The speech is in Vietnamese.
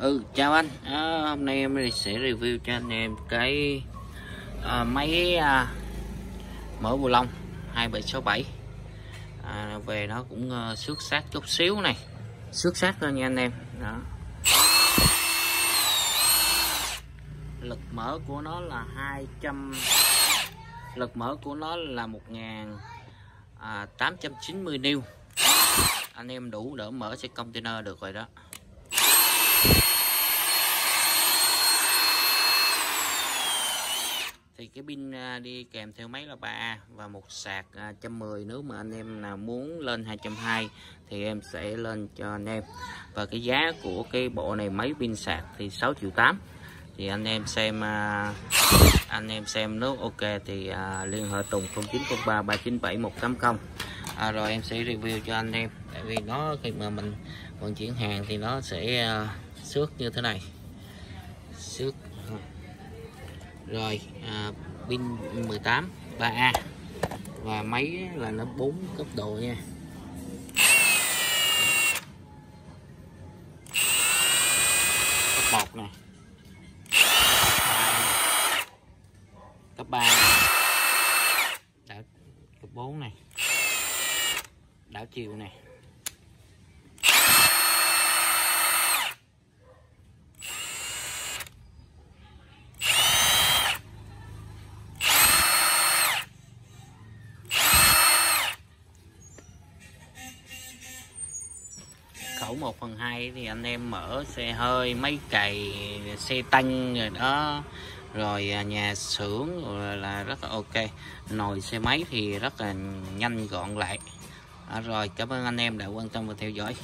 Ừ chào anh. À, hôm nay em sẽ review cho anh em cái à, máy à, mở bù lông 2767 à, về nó cũng à, xước sát chút xíu này. Xước sát thôi nha anh em. Đó. Lực mở của nó là 200 lực mở của nó là 1890 new à, anh em đủ đỡ mở xe container được rồi đó. Thì cái pin à, đi kèm theo máy là 3A và một sạc à, 110 nếu mà anh em nào muốn lên 220 thì em sẽ lên cho anh em. Và cái giá của cái bộ này máy pin sạc thì 6 triệu 8 thì anh em xem à, anh em xem nếu ok thì liên hệ Tùng 0903 397 180 à, rồi em sẽ review cho anh em. Tại vì nó khi mà mình vận chuyển hàng thì nó sẽ xước như thế này. Xước rồi à, pin 18 3A và máy là nó 4 cấp độ nha. Cấp 1 nè. Cấp 3 đảo cấp 4 này đảo chiều này khẩu 1 phần 2 thì anh em mở xe hơi máy cày xe tăng rồi đó. Rồi à, nhà xưởng rồi là rất là ok. Nồi xe máy thì rất là nhanh gọn lại. À, rồi cảm ơn anh em đã quan tâm và theo dõi.